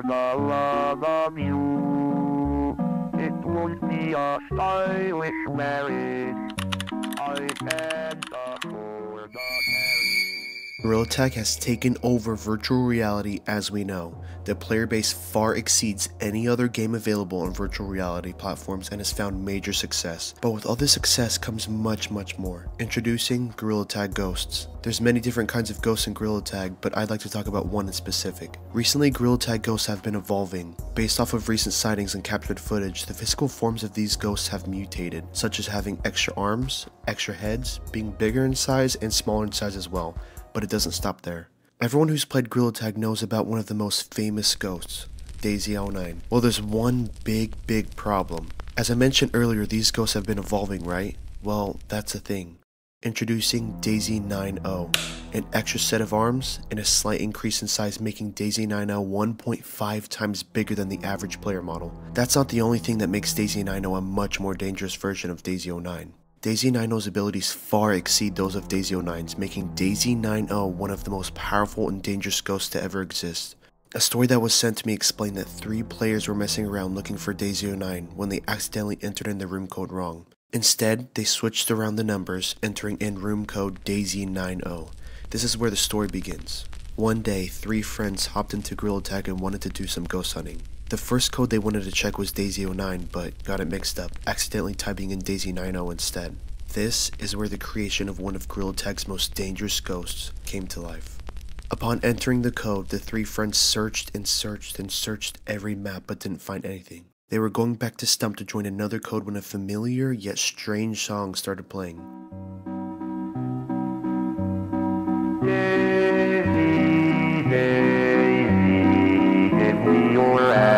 for the love of you. It won't be a stylish marriage. I can't. Tag has taken over virtual reality as we know. The player base far exceeds any other game available on virtual reality platforms and has found major success. But with all this success comes much much more. Introducing Gorilla Tag Ghosts. There's many different kinds of ghosts in Gorilla Tag, but I'd like to talk about one in specific. Recently, Gorilla Tag ghosts have been evolving. Based off of recent sightings and captured footage, the physical forms of these ghosts have mutated, such as having extra arms, extra heads, being bigger in size, and smaller in size as well but it doesn't stop there. Everyone who's played Gorilla Tag knows about one of the most famous ghosts, Daisy 09. Well, there's one big, big problem. As I mentioned earlier, these ghosts have been evolving, right? Well, that's the thing. Introducing Daisy 90, an extra set of arms and a slight increase in size making Daisy 90 1.5 times bigger than the average player model. That's not the only thing that makes Daisy 90 a much more dangerous version of Daisy 09. Daisy 90's abilities far exceed those of Daisy 09's, making Daisy 90 one of the most powerful and dangerous ghosts to ever exist. A story that was sent to me explained that three players were messing around looking for Daisy 09 when they accidentally entered in the room code wrong. Instead, they switched around the numbers, entering in room code Daisy 90. This is where the story begins. One day, three friends hopped into Gorilla Tag and wanted to do some ghost hunting. The first code they wanted to check was Daisy09, but got it mixed up, accidentally typing in Daisy90 instead. This is where the creation of one of Gorilla Tag's most dangerous ghosts came to life. Upon entering the code, the three friends searched and searched and searched every map but didn't find anything. They were going back to Stump to join another code when a familiar yet strange song started playing. Daisy, Daisy, give me your answer.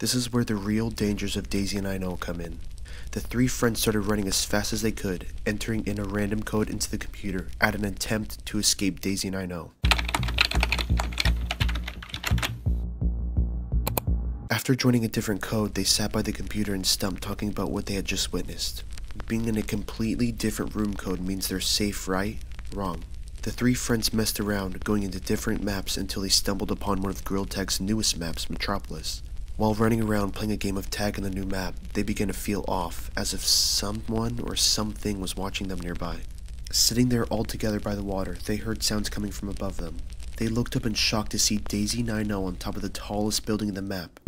This is where the real dangers of Daisy and I know come in. The three friends started running as fast as they could, entering in a random code into the computer at an attempt to escape Daisy and I know. After joining a different code, they sat by the computer and Stump talking about what they had just witnessed. Being in a completely different room code means they're safe, right? Wrong. The three friends messed around, going into different maps until they stumbled upon one of Gorilla Tag's newest maps, Metropolis. While running around playing a game of tag in the new map, they began to feel off, as if someone or something was watching them nearby. Sitting there all together by the water, they heard sounds coming from above them. They looked up in shock to see Daisy 90 on top of the tallest building in the map.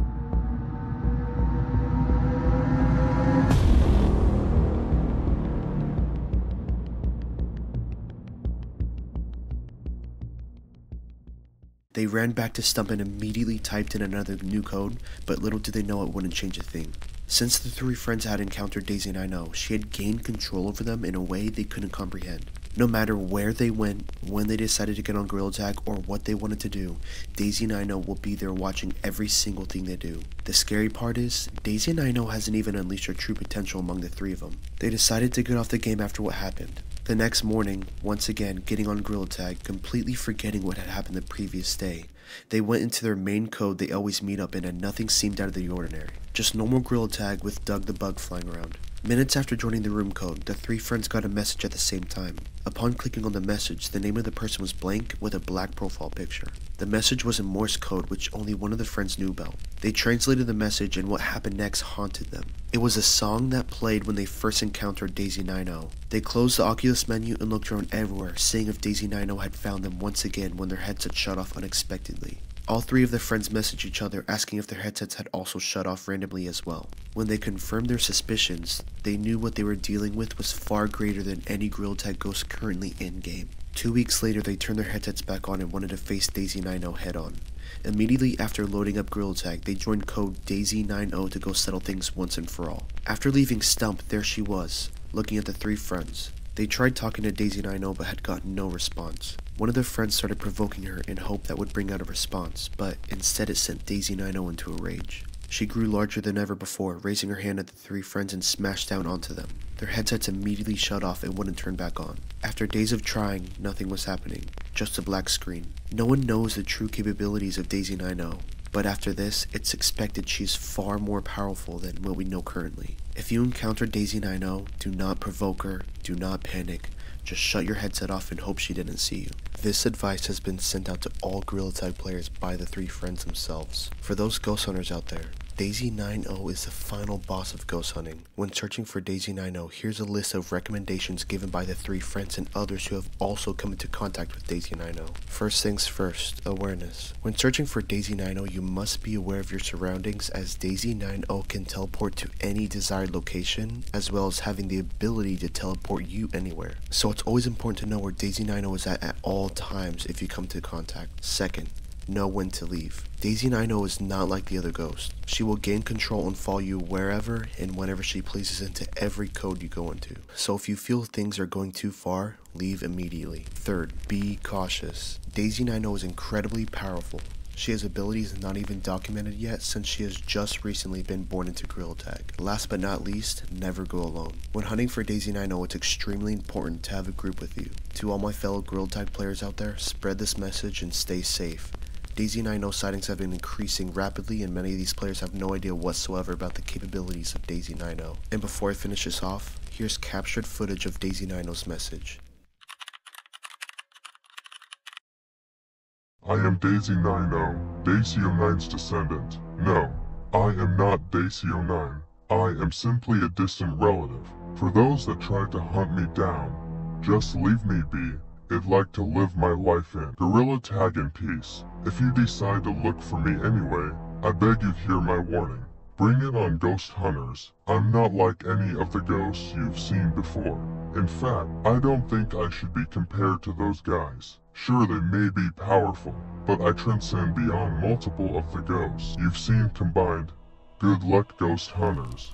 They ran back to Stump and immediately typed in another new code, but little did they know it wouldn't change a thing. Since the three friends had encountered Daisy 90, she had gained control over them in a way they couldn't comprehend. No matter where they went, when they decided to get on Gorilla Tag, or what they wanted to do, Daisy 90 will be there watching every single thing they do. The scary part is, Daisy 90 hasn't even unleashed her true potential among the three of them. They decided to get off the game after what happened. The next morning, once again getting on Gorilla Tag, completely forgetting what had happened the previous day, they went into their main code they always meet up in and nothing seemed out of the ordinary. Just normal Gorilla Tag with Doug the Bug flying around. Minutes after joining the room code, the three friends got a message at the same time. Upon clicking on the message, the name of the person was blank with a black profile picture. The message was in Morse code which only one of the friends knew about. They translated the message and what happened next haunted them. It was a song that played when they first encountered Daisy 90. They closed the Oculus menu and looked around everywhere, seeing if Daisy 90 had found them once again when their headset shut off unexpectedly. All three of the friends messaged each other asking if their headsets had also shut off randomly as well. When they confirmed their suspicions, they knew what they were dealing with was far greater than any Gorilla Tag ghost currently in-game. Two weeks later, they turned their headsets back on and wanted to face Daisy 90 head on. Immediately after loading up Gorilla Tag, they joined code Daisy90 to go settle things once and for all. After leaving Stump, there she was, looking at the three friends. They tried talking to Daisy90 but had gotten no response. One of their friends started provoking her in hope that would bring out a response, but instead it sent Daisy90 into a rage. She grew larger than ever before, raising her hand at the three friends and smashed down onto them. Their headsets immediately shut off and wouldn't turn back on. After days of trying, nothing was happening, just a black screen. No one knows the true capabilities of Daisy 9 but after this, it's expected she's far more powerful than what we know currently. If you encounter Daisy 9 do not provoke her, do not panic, just shut your headset off and hope she didn't see you. This advice has been sent out to all Gorilla Tag players by the three friends themselves. For those ghost hunters out there, Daisy 9-0 is the final boss of ghost hunting. When searching for Daisy 9-0, here's a list of recommendations given by the three friends and others who have also come into contact with Daisy 9-0. First things first, awareness. When searching for Daisy 9-0, you must be aware of your surroundings as Daisy 9-0 can teleport to any desired location, as well as having the ability to teleport you anywhere. So it's always important to know where Daisy 9-0 is at at all times if you come to contact. Second, know when to leave. Daisy 9 is not like the other ghosts. She will gain control and follow you wherever and whenever she pleases into every code you go into. So if you feel things are going too far, leave immediately. Third, be cautious. Daisy 9 is incredibly powerful. She has abilities not even documented yet since she has just recently been born into Gorilla Tag. Last but not least, never go alone. When hunting for Daisy 9 it's extremely important to have a group with you. To all my fellow Gorilla Tag players out there, spread this message and stay safe. Daisy 9 sightings have been increasing rapidly and many of these players have no idea whatsoever about the capabilities of Daisy 9 And before I finish this off, here's captured footage of Daisy 9's message. I am Daisy 9 Daisy 9's descendant. No, I am not Daisy 9. I am simply a distant relative. For those that tried to hunt me down, just leave me be I'd like to live my life in. Gorilla tag in peace. If you decide to look for me anyway, I beg you hear my warning. Bring it on ghost hunters. I'm not like any of the ghosts you've seen before. In fact, I don't think I should be compared to those guys. Sure, they may be powerful, but I transcend beyond multiple of the ghosts you've seen combined. Good luck, ghost hunters.